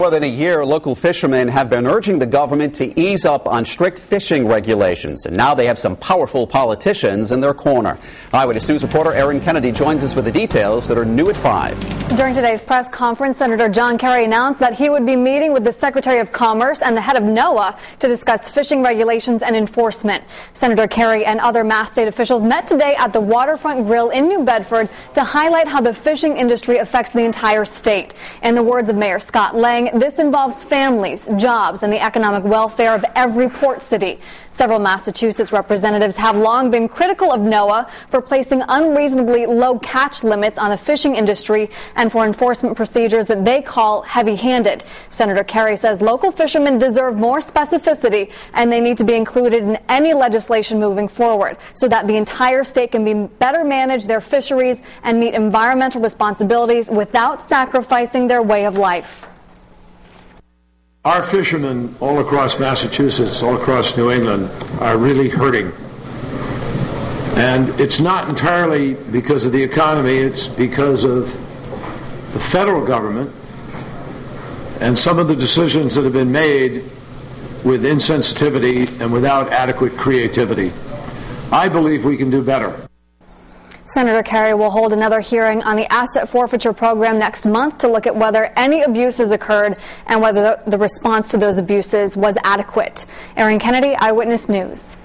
More than a year, local fishermen have been urging the government to ease up on strict fishing regulations, and now they have some powerful politicians in their corner. Eyewitness News reporter Erin Kennedy joins us with the details that are new at 5. During today's press conference, Senator John Kerry announced that he would be meeting with the Secretary of Commerce and the head of NOAA to discuss fishing regulations and enforcement. Senator Kerry and other Mass state officials met today at the Waterfront Grill in New Bedford to highlight how the fishing industry affects the entire state. In the words of Mayor Scott Lang, this involves families, jobs, and the economic welfare of every port city. Several Massachusetts representatives have long been critical of NOAA for placing unreasonably low catch limits on the fishing industry and for enforcement procedures that they call heavy-handed. Senator Kerry says local fishermen deserve more specificity and they need to be included in any legislation moving forward so that the entire state can be better manage their fisheries and meet environmental responsibilities without sacrificing their way of life. Our fishermen all across Massachusetts, all across New England, are really hurting. And it's not entirely because of the economy, it's because of the federal government and some of the decisions that have been made with insensitivity and without adequate creativity. I believe we can do better. Senator Kerry will hold another hearing on the asset forfeiture program next month to look at whether any abuses occurred and whether the response to those abuses was adequate. Erin Kennedy, Eyewitness News.